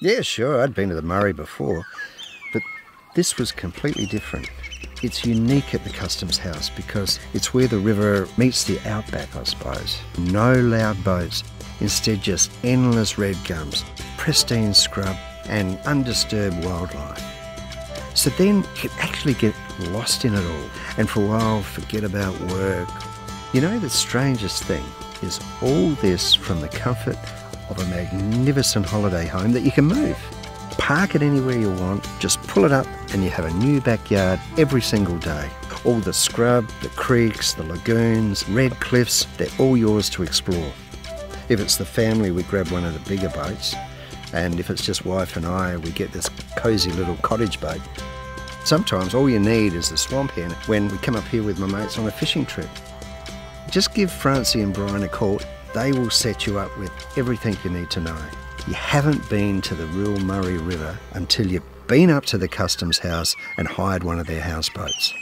Yeah, sure, I'd been to the Murray before, but this was completely different. It's unique at the Customs House because it's where the river meets the outback, I suppose. No loud boats, instead, just endless red gums, pristine scrub, and undisturbed wildlife. So then you actually get lost in it all and for a while forget about work. You know, the strangest thing is all this from the comfort of a magnificent holiday home that you can move. Park it anywhere you want, just pull it up, and you have a new backyard every single day. All the scrub, the creeks, the lagoons, red cliffs, they're all yours to explore. If it's the family, we grab one of the bigger boats, and if it's just wife and I, we get this cosy little cottage boat. Sometimes all you need is the swamp hen when we come up here with my mates on a fishing trip. Just give Francie and Brian a call. They will set you up with everything you need to know. You haven't been to the real Murray River until you've been up to the Customs House and hired one of their houseboats.